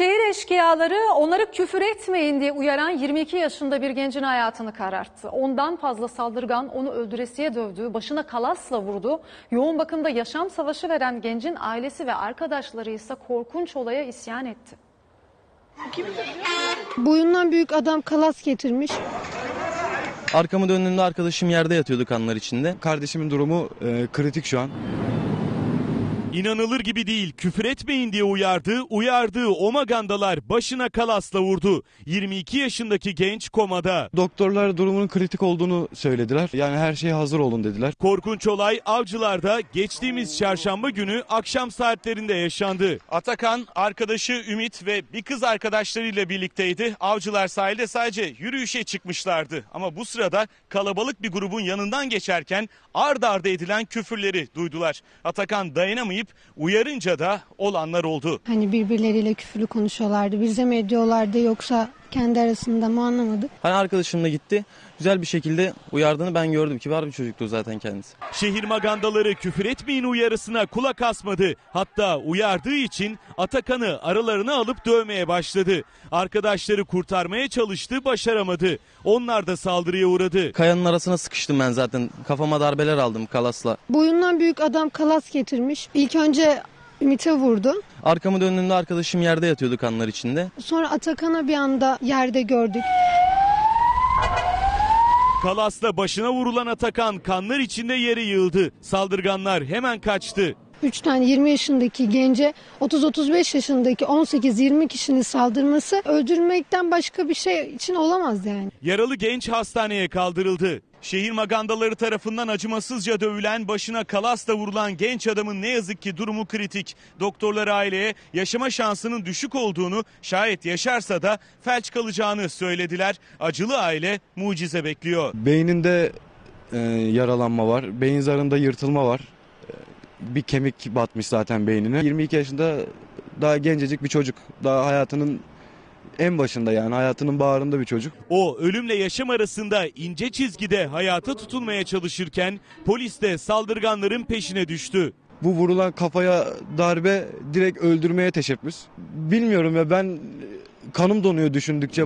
Şehir eşkıyaları onları küfür etmeyin diye uyaran 22 yaşında bir gencin hayatını kararttı. Ondan fazla saldırgan onu öldüresiye dövdü, başına kalasla vurdu. Yoğun bakımda yaşam savaşı veren gencin ailesi ve arkadaşları ise korkunç olaya isyan etti. Boyundan büyük adam kalas getirmiş. Arkamı döndüğümde arkadaşım yerde yatıyordu kanlar içinde. Kardeşimin durumu e, kritik şu an. İnanılır gibi değil. Küfür etmeyin diye uyardı. Uyardığı o magandalar başına kalasla vurdu. 22 yaşındaki genç komada. Doktorlar durumunun kritik olduğunu söylediler. Yani her şeye hazır olun dediler. Korkunç olay Avcılar'da geçtiğimiz çarşamba günü akşam saatlerinde yaşandı. Atakan, arkadaşı Ümit ve bir kız arkadaşlarıyla birlikteydi. Avcılar sahilde sadece yürüyüşe çıkmışlardı. Ama bu sırada kalabalık bir grubun yanından geçerken ard arda edilen küfürleri duydular. Atakan dayanamayıp uyarınca da olanlar oldu. Hani birbirleriyle küfürlü konuşuyorlardı. Bize mi ediyorlardı yoksa kendi arasında mı anlamadık. Hani arkadaşım da gitti. Güzel bir şekilde uyardığını ben gördüm. Kibar bir çocuktu zaten kendisi. Şehir magandaları küfür etmeyin uyarısına kulak asmadı. Hatta uyardığı için Atakan'ı aralarına alıp dövmeye başladı. Arkadaşları kurtarmaya çalıştı, başaramadı. Onlar da saldırıya uğradı. Kayanın arasına sıkıştım ben zaten. Kafama darbeler aldım kalasla. Boyundan büyük adam kalas getirmiş. İlk önce Ümit'e vurdu. Arkamı döndüğümde arkadaşım yerde yatıyordu kanlar içinde. Sonra Atakan'a bir anda yerde gördük. Kalas'la başına vurulan Atakan kanlar içinde yere yığıldı. Saldırganlar hemen kaçtı. 3 tane 20 yaşındaki gence 30-35 yaşındaki 18-20 kişinin saldırması öldürmekten başka bir şey için olamaz yani. Yaralı genç hastaneye kaldırıldı. Şehir magandaları tarafından acımasızca dövülen, başına kalasla vurulan genç adamın ne yazık ki durumu kritik. Doktorlar aileye yaşama şansının düşük olduğunu, şayet yaşarsa da felç kalacağını söylediler. Acılı aile mucize bekliyor. Beyninde e, yaralanma var. Beyin zarında yırtılma var. E, bir kemik batmış zaten beynine. 22 yaşında daha gencecik bir çocuk. Daha hayatının en başında yani hayatının bağrında bir çocuk. O ölümle yaşam arasında ince çizgide hayata tutunmaya çalışırken polis de saldırganların peşine düştü. Bu vurulan kafaya darbe direkt öldürmeye teşebbüs. Bilmiyorum ya ben kanım donuyor düşündükçe.